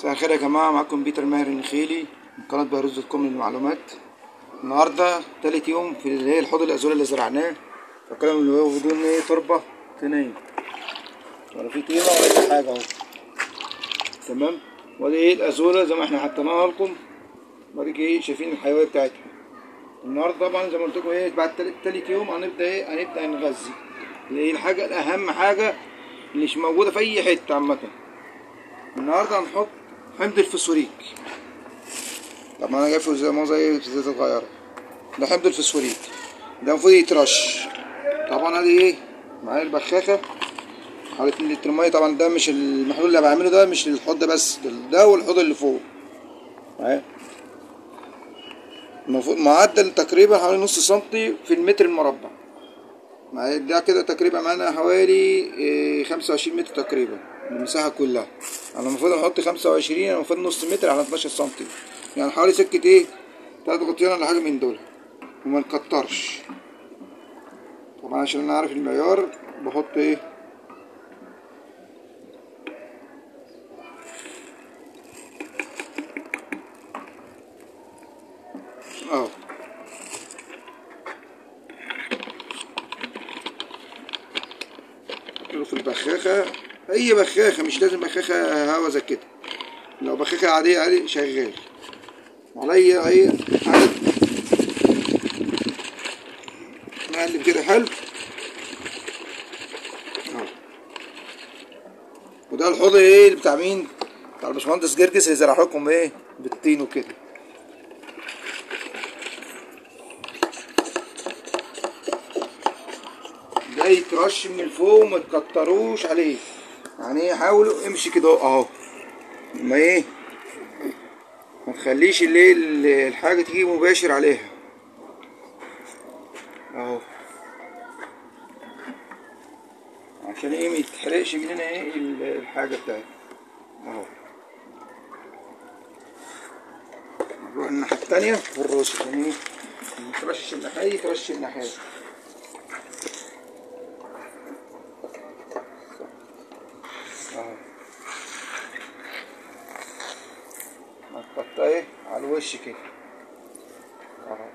مساء الخير يا جماعة معاكم بيتر ماهر النخيلي من قناة بيروز دوت كوم للمعلومات. النهاردة تالت يوم في اللي هي الحوض الأزولة اللي زرعناه. فكانوا اللي هو بدون إيه؟ تربة طينية ولا في طينة ولا أي حاجة أهو. تمام؟ وأدي إيه؟ الأزولة زي ما إحنا حطيناها لكم. وأدي إيه؟ شايفين الحيوية بتاعتها النهاردة طبعا زي ما قلت لكم إيه؟ بعد تالت, يوم هنبدأ إيه؟ هنبدأ نغذي. اللي هي الحاجة الأهم حاجة اللي مش موجودة في أي حتة عامة. النهارده هنحط حمض الفسفوريك طبعا أنا جايبه زي ما زي زيت صغيره ده حمض الفسفوريك ده المفروض يترش. طبعا ادي إيه؟ معايا البخاخة. حوالي 2 لتر مية. طبعا ده مش المحلول اللي بعمله ده مش للحوض ده بس. ده, والحوض اللي فوق. معايا المفروض معدل تقريبا حوالي نص سنتي في المتر المربع. معايا ده كده تقريبا معانا حوالي خمسة وعشرين متر تقريبا. المساحة كلها. أنا المفروض أحط خمسة وعشرين المفروض نص متر على اتناشر سنتي. يعني حوالي سكة إيه؟ تلات غطيان ولا حاجة من دول. وما نكترش. طبعا عشان أنا عارف المعيار بحط إيه آه في أي بخاخة مش لازم بخاخة هوا زي كده. لو بخاخة عادية عادي شغال. عليا أي عدد نقلب كده حلو. أهو وده الحوض إيه؟ بتاع مين؟ بتاع الباشمهندس جرجس زرع لكم إيه؟ بالطين وكده. ده يترش من الفوق وما تكتروش عليه. يعني حاولوا امشي كده اهو. ما إيه ما تخليش اللي الحاجة تيجي مباشر عليها. اهو. عشان إيه ما يتحرقش مننا إيه الحاجة بتاعتنا. اهو. نروح الناحية التانية. والرش عشان إيه ترشش الناحية ترش الناحية اهو هنحطها إيه على الوش كده. اهو.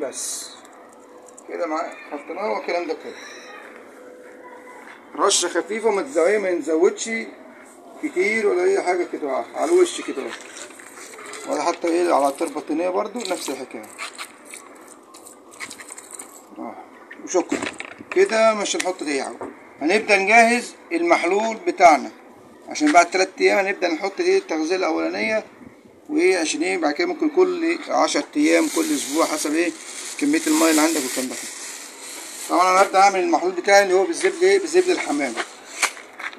بس. كده معايا. حطيناه والكلام ده كده رشه خفيفه ما تزودش ما نزودش كتير ولا أي حاجة كده على الوش كده. ولا حتى إيه على التربه الطينيه برضو نفس الحكاية. آه وشكرا كده مش هنحط دقيقة. هنبدأ نجهز المحلول بتاعنا. عشان بعد تلات أيام هنبدأ نحط إيه التغذية الأولانية وإيه عشان إيه بعد كده ممكن كل عشر أيام كل أسبوع حسب إيه كمية الميه اللي عندك والكلام ده طبعا أنا هبدا اعمل المحلول بتاعي اللي هو بالزبدة إيه؟ بالزبدة الحمام.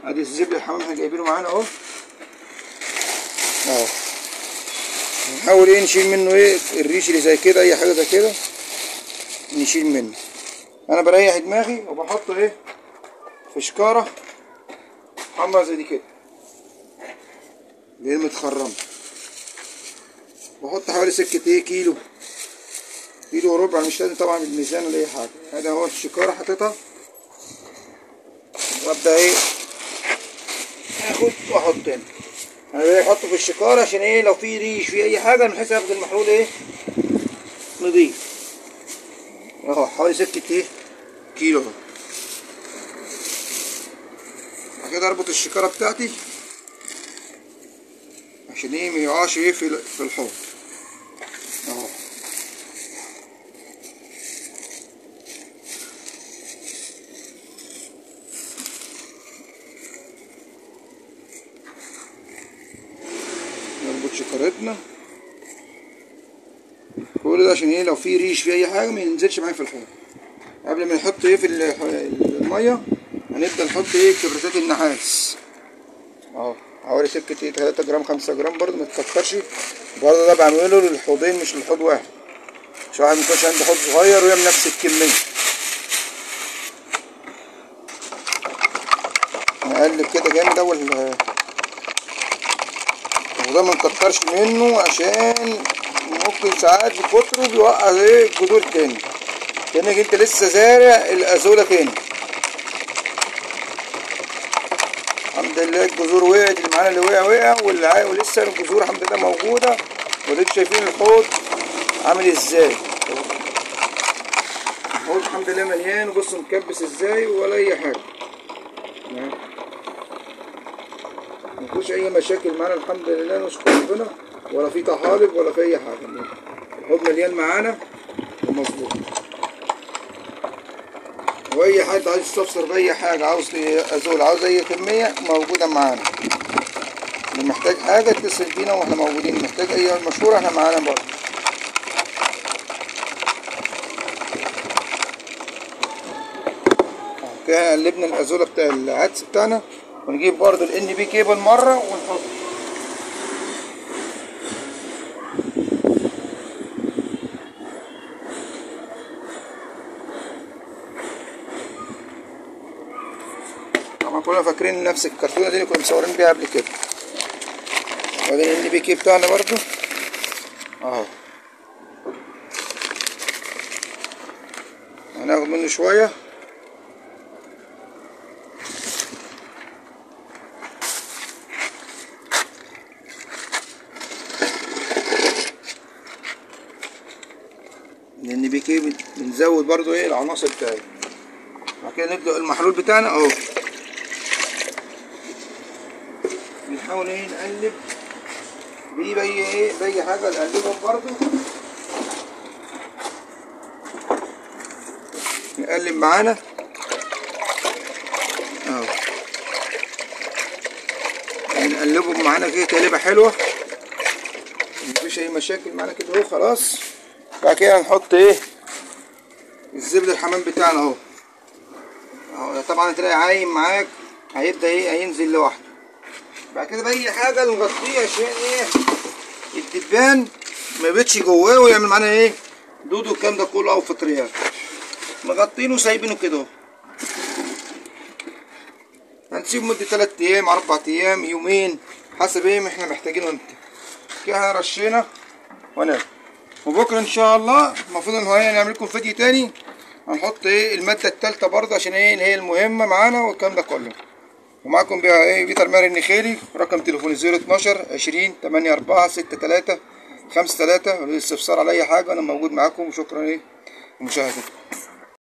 ادي الزبدة الحمام إحنا جايبينه معانا أهو. أهو. نحاول إيه نشيل منه إيه الريش اللي زي كده أي حاجة زي كده. نشيل منه. أنا بريح دماغي وبحطه إيه في شكارة حمرا زي دي كده. اللي متخرمه بحط حوالي سكة إيه كيلو. كيلو وربع مش لازم طبعا بالميزان ولا اي حاجة. ادي اهو الشكارة حاططها. وأبدأ إيه؟ أخد وأحط هنا أنا بحطه في الشكارة عشان إيه؟ لو في ريش في أي حاجة بحيث اخد المحلول إيه؟ نضيف. أهو حوالي سكة إيه؟ كيلو أهو. كده أربط الشكارة بتاعتي. عشان إيه؟ ما يقعش إيه في الحوض اهو شكارتنا كل ده عشان إيه؟ لو في ريش في أي حاجة ما ينزلش معايا في الحوض. قبل ما نحط إيه في المية هنبدأ نحط إيه؟ كبريتات النحاس. أهو حوالي سكة إيه؟ 3 جرام 5 جرام برضه ما تكترش. برضه ده بعمله للحوضين مش للحوض واحد. مش واحد ميكونش عنده حوض صغير ويعمل نفس الكمية. نقلب كده جامد اول وده ما نكترش منه عشان ممكن ساعات بكتره بيوقع إيه الجذور تاني. كأنك انت لسه زارع الأزولة تاني الحمد لله الجذور وقعت اللي معانا اللي وقع وقع واللي ولسه الجذور الحمد لله موجودة. ولسه شايفين الحوض عامل إزاي؟ الحوض الحمد لله مليان وبص مكبس إزاي ولا أي حاجة نعم. مفيش اي مشاكل معانا الحمد لله نشكر ربنا. ولا في طحالب ولا في أي حاجة. الحوض مليان معانا ومظبوط. وأي حد عايز يستفسر بأي حاجة عاوز أزول عاوز أي كمية موجودة معانا. اللي محتاج حاجة اتصل بينا وإحنا موجودين. محتاج أي مشورة إحنا معانا برضه. كده قلبنا الأزولة بتاع العدس بتاعنا. ونجيب برضه ال NPK بالمرة ونحط. طبعا كلنا فاكرين نفس الكرتونة دي اللي كنا مصورين بيها قبل كده. وبعدين ال NPK بتاعنا برضه أهو. هناخد منه شوية. بنزود برضو إيه العناصر بتاعتنا بعد كده نبدأ المحلول بتاعنا اهو. بنحاول إيه نقلب. بيه باي إيه باي حاجة نقلبهم برضو نقلب معانا. اهو. نقلبهم معانا كده تقليبه حلوة. مفيش أي مشاكل معانا كده اهو خلاص. بعد كده هنحط إيه الزبدة الحمام بتاعنا اهو. اهو طبعا تلاقي عايم معاك هيبدأ إيه هينزل لوحده. بعد كده بأي حاجة نغطيه عشان إيه الدبان ما يبتش جواه ويعمل معانا إيه دود والكلام ده كله أو فطريات مغطينه وسايبينه كده اهو. هنسيبه مدة تلات أيام أربع أيام يومين حسب إيه ما إحنا محتاجينه إمتى كده إحنا رشينا وناكل وبكرة إن شاء الله المفروض إن هو نعمل لكم فيديو تاني. هنحط إيه المادة التالتة برضه عشان إيه اللي هي المهمة معانا والكلام ده كله. ومعاكم بيها إيه بيتر ماهر النخيلي رقم تليفوني zero اتناشر عشرين تمانية أربعة ستة تلاتة خمسة تلاتة الاستفسار على أي حاجة أنا موجود معاكم وشكرا إيه لمشاهدتكم